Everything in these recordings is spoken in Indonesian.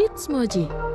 It's Moji.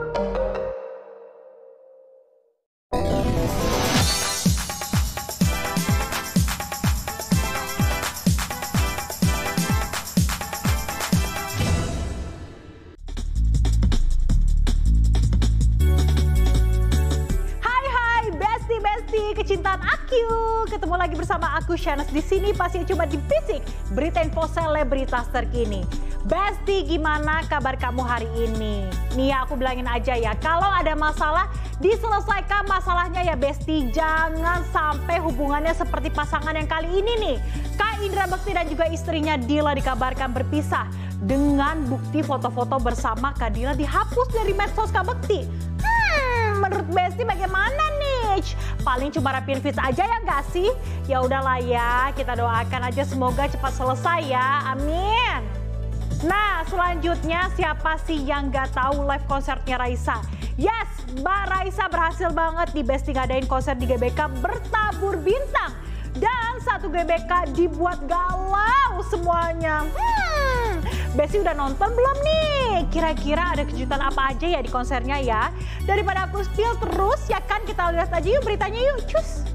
Kecintaan aku. Ketemu lagi bersama aku Shanes di sini pasti cuma di fisik Berita info selebritas terkini. Besti gimana kabar kamu hari ini? Nih ya aku bilangin aja ya. Kalau ada masalah diselesaikan masalahnya ya Besti. Jangan sampai hubungannya seperti pasangan yang kali ini nih. Kak Indra Bekti dan juga istrinya Dila dikabarkan berpisah Dengan bukti foto-foto bersama Kak Dila dihapus dari medsos Kak Paling cuma rapiin fit aja ya nggak sih? Ya udahlah ya, kita doakan aja semoga cepat selesai ya. Amin. Nah, selanjutnya siapa sih yang nggak tahu live konsernya Raisa? Yes, Mbak Raisa berhasil banget di Besti ngadain konser di GBK bertabur bintang. Dan satu GBK dibuat galau semuanya. Hmm, Besti udah nonton belum nih? Kira-kira ada kejutan apa aja ya di konsernya ya? Daripada aku spill terus ya kan kita lihat aja yuk beritanya yuk. Cus.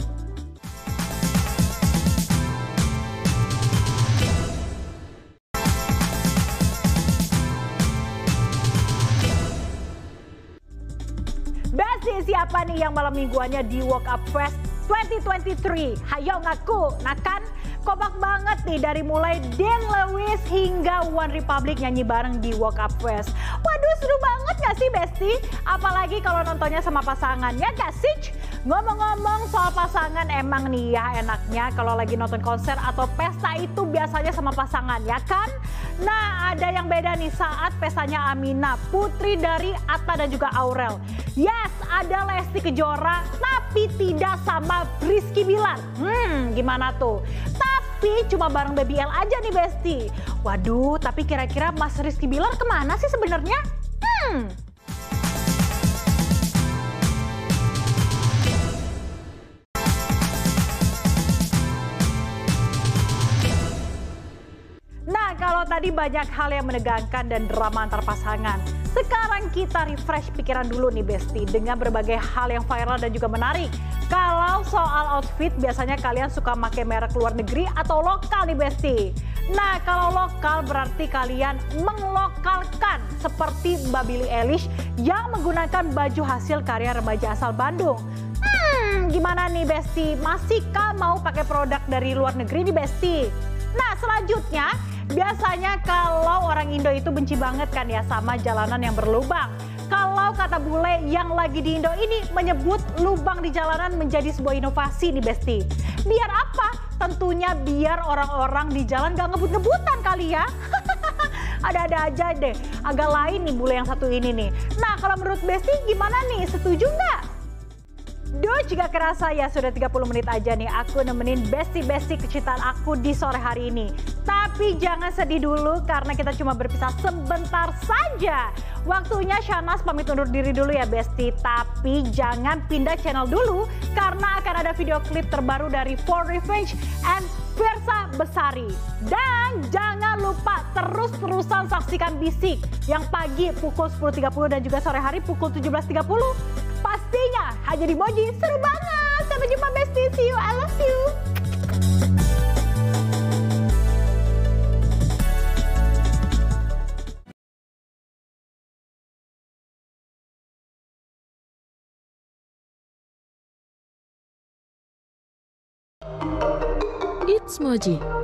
Besti siapa nih yang malam mingguannya di Walk Up Fest 2023? Hayo ngaku, nah kan kompak banget nih dari mulai Dean Lewis hingga One Republic nyanyi bareng di Walk Up Fest. Waduh seru banget gak sih Besti? Apalagi kalau nontonnya sama pasangan ya gak sih? Ngomong-ngomong soal pasangan emang nih ya enaknya kalau lagi nonton konser atau pesta itu biasanya sama pasangan ya kan? Nah ada yang beda nih saat pestanya Amina, putri dari Atta dan juga Aurel. Yes ada Lesti Kejora tapi tidak sama Rizky Bilar. Hmm gimana tuh? Tapi cuma bareng Baby L aja nih Besti. Waduh tapi kira-kira Mas Rizky Bilar ke mana sih sebenarnya? Hmm. Nah, kalau tadi banyak hal yang menegangkan dan drama antar pasangan. Sekarang kita refresh pikiran dulu nih Besti dengan berbagai hal yang viral dan juga menarik. Kalau soal outfit biasanya kalian suka pakai merek luar negeri atau lokal nih Besti. Nah, kalau lokal berarti kalian menglokalkan seperti Mbak Billie Eilish yang menggunakan baju hasil karya remaja asal Bandung. Hmm, gimana nih Besti? Masihkah mau pakai produk dari luar negeri nih Besti? Nah selanjutnya biasanya kalau orang Indo itu benci banget kan ya sama jalanan yang berlubang. Kalau kata bule yang lagi di Indo ini menyebut lubang di jalanan menjadi sebuah inovasi nih Besti. Biar apa? Tentunya biar orang-orang di jalan gak ngebut-ngebutan kali ya. Ada-ada aja deh, agak lain nih bule yang satu ini nih. Nah kalau menurut Besti gimana nih, setuju nggak? Duh jika kerasa ya sudah 30 menit aja nih aku nemenin besti-besti kecintaan aku di sore hari ini. Tapi jangan sedih dulu karena kita cuma berpisah sebentar saja. Waktunya Shanas pamit undur diri dulu ya Besti. Tapi jangan pindah channel dulu karena akan ada video klip terbaru dari For Revenge and Versa Besari. Dan jangan lupa terus-terusan saksikan Bisik yang pagi pukul 10.30 dan juga sore hari pukul 17.30. Pastinya hanya di Moji seru banget. Sampai jumpa Besti, see you, I love you. It's Moji.